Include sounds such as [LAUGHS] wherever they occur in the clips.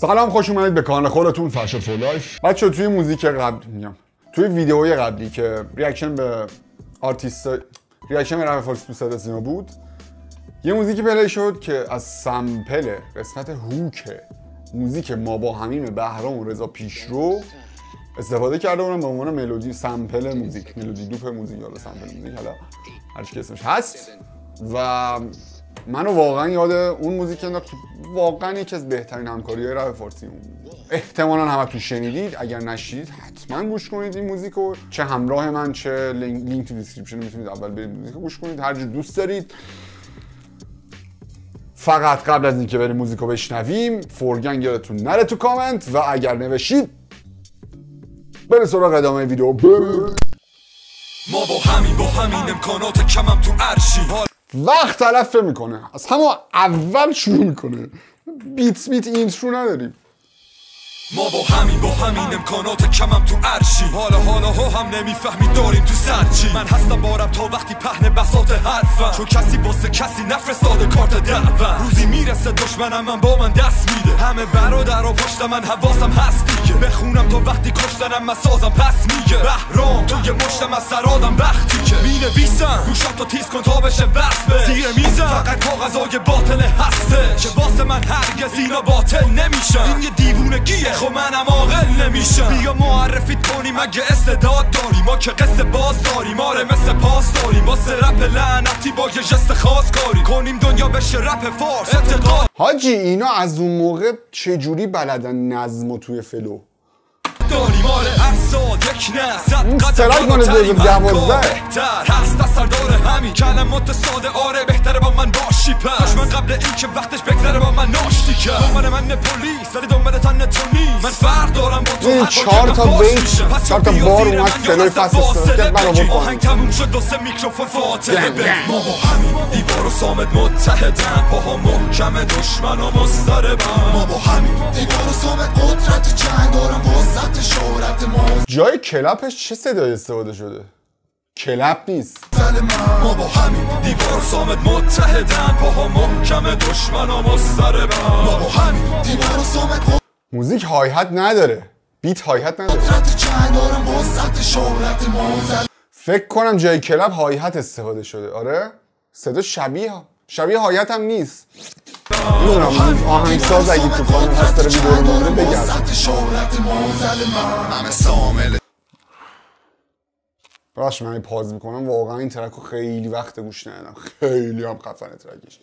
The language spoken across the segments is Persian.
سلام خوش اومدید به کانال خودتون Fashion for life بچه توی موزیک قبل میگم. توی ویدیوهای قبلی که reaction به artist reaction به سیما بود یه موزیکی play شد که از sample قسمت hook موزیک ما باهمیم بهرام و رضا پیشرو استفاده کرده بودن به عنوان ملودی sample موزیک ملودی loop موزیک یا sample موزیک حالا هر که اسمش هست. و منو واقعا یاد اون موزیک انداخت که واقعا یکی از بهترین همکاری های رپ فارسی اون احتمالا همتون شنیدید. اگر نشید حتما گوش کنید این موزیک رو. چه همراه من چه لینک, تو description می‌تونید اول برید موزیک گوش کنید. هر دوست دارید فقط قبل از اینکه بریم موزیک رو بشنویم فورگن یادتون نره تو کامنت. و اگر نوشید بره سراغ ادامه ویدیو. ما با همین با همین امکانات کمم تو عرشی. وقت تلف می‌کنه. از همون اول شروع می‌کنه. بیت بیت اینترو نداریم. ما با همین با همین امکانات کمم تو عرشی. حالا حالا ها هم نمی‌فهمی داریم تو سرچی. من هستم بارم تا وقتی پهن بساط حرفم. چون کسی واسه کسی نفرستاده کارت دعوت. روزی می‌رسه دشمنم من با من دست میده. همه برادر و پشت من حواسم هست دیگه بخونم تا وقتی کشتنم من سازم پس میگه. بهرام تو یه مشتم از سرادم وقتی که. می‌نویسم گوشم تو تیز کن تا بشه وصله زیر میزم فقط کاغذای باطل هسته. که واسه من هرگز اینا باطل نمیشن. این یه دیوونگیه. خب منم عاقل نمیشم. بیا معرفیت کنیم اگه استعداد داری ما که قصه باز داریم. آره مثل پاس داریم. واسه رپ لعنتی با یه جست خاص کاری کنیم دنیا بشه رپ فارس. اعتقاد حاجی اینا از اون موقع چجوری بلدن نظم توی فلو؟ داریم آره افساد یک نه صد قدم سرک مال بالاتریم. 2012. هر کار بهتر هست از سردار همین کلمات ساده آره بهتره با من باشی پس دشمن قبل این که وقتش بگذره با من ناشتی کرد دنبال من پلیس ولی دنبال تن تو نیست من فرق دارم با تو این چهار تا من بیت،. پس چهار تا بار اومد من فاصله سرکت برامون بگی. کنه. آهنگ تموم شد واسه میکروفون فاتحه بگی. ما با همین دیوار و سامت متحدن پاها محکم دشمن و مستربن ما با همین دیوار و سامت قدرت جنگ دارم وسط شهرت جای کلپش چه صدای استفاده شده؟ کلپ نیست. ما با همین دیوار سامت متحدن. پاها محکم دشمن و مستربن ما با همین دیوار سامت موزیک هایحت نداره. بیت هایحت نداره. فکر کنم جای کلپ هایحت استفاده شده. آره؟ صدا شبیه شبیه هایحت هم نیست. می‌دونم آهنگساز اگه تو کانال هست داره ویدیو رو می‌بینه بگرد باش من پاز می‌کنم واقعا این ترک رو خیلی وقت گوش ندادم. خیلی هم خفنه ترکش.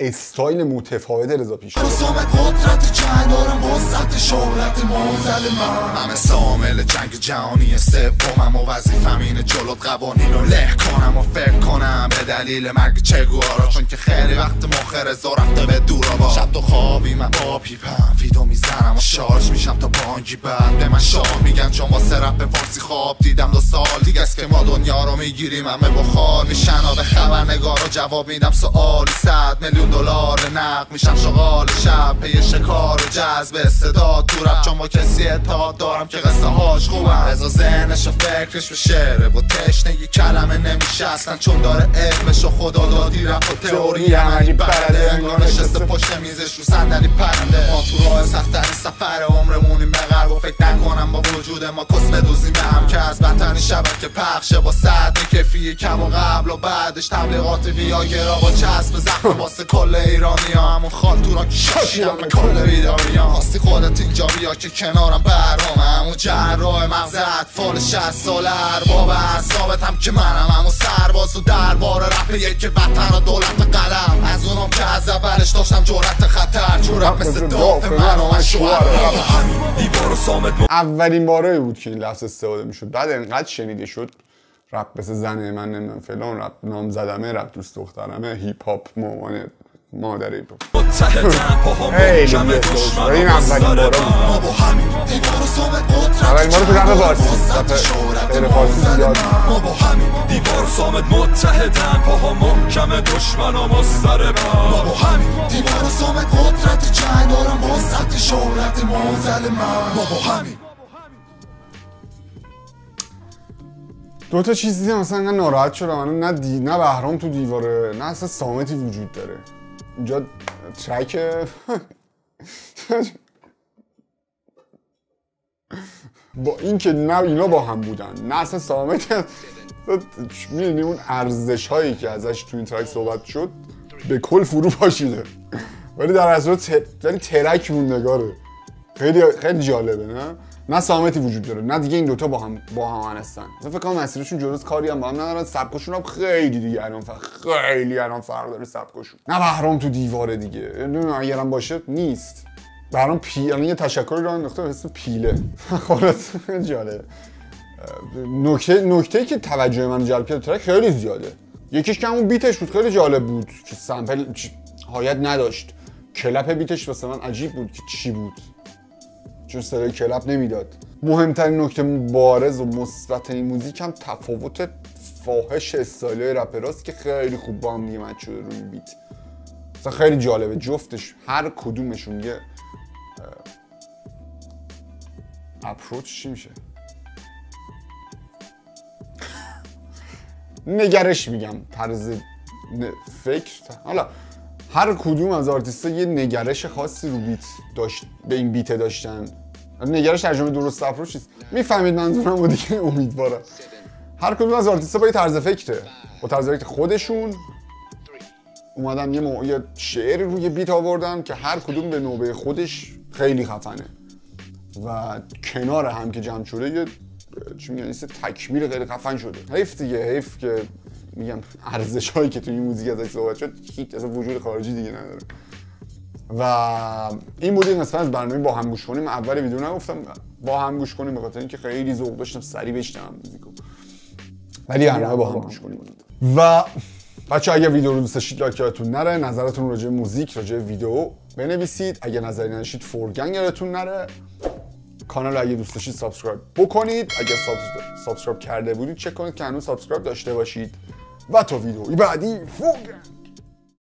استایل متفاوت رضا پیش قدرت جنگ دارم وسط شهرت موزل من. همه سامل جنگ جهانی سومم و وظیفم اینه جلوت قوانین رو له کنم و فکر کنم. به دلیل مرگ چگوارا چون که خیلی وقت مخ رضا رفته به دورا با شب تو خوابی من با پیپم ویدو می‌زنم و شارژ میشم تا بانگی بعد به من شاه میگن چون واسه رپ فارسی خواب دیدم دو سال دیگه است که ما دنیا رو می‌گیریم. همه بخار میشن به خبرنگار رو جواب میدم سوالی. صد میلیون دلار نقد میشم. شغال شب پی شکار و جذب استعداد تو رپ چون با کسی اتحاد دارم که قصه هاش خوبم رضا ذهنش و فکرش به شعره و تشنه یه کلمه نمیشه اصلا چون داره علمش و خدا دادی رپ و تئوری عملی برده. انگار نشسته پشت میزش رو صندلی پرنده. ما تو راه سختترین سفر عمرمونیم. به غرب و فکر نکنم با وجود ما کس بدوزیم. به هم که از بدترین شبکه پخشه با ساعت کفی کم و قبل و بعدش تبلیغات ویاگرا با چسب زخم واسه کل ایرانی ها. همون خال تو را که شاشیدم به کل بیداری ها خواستی خودت اینجا بیا که کنارم برام. همون جراح مغز اطفال شهست ساله ارباب اعصابت هم که منم. همون سرباز و دربار رپ یک وطن و دولت قلم. از اونم که از اولش داشتم جرأت خطر. چون رپ مثل دافع من و من شوهر سامت اولین باره بود که این لفظ استفاده می‌شد. بعد انقدر شنیده شد رپ مثل زنه من نمی‌دونم فلان رپ نام زدمه رپ دوست دخترمه هیپ هاپ مامان مادر هیپ هاپ خیلی این اولین با قدرت. اولین باره تو رپ شهرت غیر فارسی من. ما با همین دیوار و سامت متحدن. پاها محکم دشمن و مستربن ما. با همین دیوار و سامت قدرت. جنگ دارم وسط شهرت موزل من ما با همین. دو تا چیز دیدم مثلا انقدر ناراحت شدم. نه دی... نه بهرام تو دیواره نه اصلا سامتی وجود داره. اینجا ترک [LAUGHS] با اینکه نه اینا با هم بودن. نه اصلا سامت می‌دونی اون ارزش هایی که ازش تو این ترک صحبت شد به کل فرو پاشیده. ولی در اصل رو یعنی ترک مون نگاره خیلی خیلی جالبه نه؟ نه سامتی وجود داره نه دیگه این دوتا با هم با هم هستن. مثلا فکر کنم مسیرشون جلوس کاری هم با هم ندارن. سبکشون هم خیلی دیگه الان فرق خیلی الان فرق داره سبکشون. نه بهرام تو دیواره دیگه. اگرم باشه نیست. بهرام پی یعنی یه تشکری رو انداخته اسم پیله. [LAUGHS] خلاص جالبه. نکته نکته که توجه من جلب کرد track خیلی زیاده. یکیش که همون beatش بود خیلی جالب بود. که sample hi-hat نداشت. clap beatش واسه من عجیب بود که چی بود. چون صدای clap نمی‌داد. مهمترین نکته بارز و مثبت این موزیک هم تفاوت فاحش استایل رپراست که خیلی خوب با هم دیگه match شده روی beat. مثلا خیلی جالبه جفتش هر کدومشون یه اپروچ چی میشه؟ نگرش میگم طرز فکر. حالا هر کدوم از آرتیستا یه نگرش خاصی رو بیت داشت به این بیت داشتن. نگرش ترجمه درست اپروچ نیست می‌فهمید منظورم و دیگه امیدوارم. هر کدوم از آرتیستا با یه طرز فکره با طرز فکر خودشون. اومدن یه, مو... یه شعر روی بیت آوردن که هر کدوم به نوبه خودش خیلی خفنه. و کنار هم که جمع شده یه چی میگن تکمیل خیلی خفن شده. حیف دیگه حیف که میگم ارزش هایی که توی این موزیک ازش صحبت شد هیچ اصلا وجود خارجی دیگه نداره. و این بود این قسمت از برنامه با هم گوش کنیم. اول ویدیو نگفتم با هم گوش کنیم به خاطر اینکه خیلی ذوق داشتم سری بشنوم موزیکو. ولی برنامه با هم گوش کنیم. و بچه اگر ویدیو رو دوست داشتید like یادتون نره. نظرتون راجع موزیک راجع ویدیو بنویسید. اگر نظری نداشتید فورگنگ یادتون نره. کانال اگه دوست داشتید subscribe بکنید. اگر subscribe کرده بودید چک کنید که هنوز subscribe داشته باشید. و تا ویدئوی بعدی فوق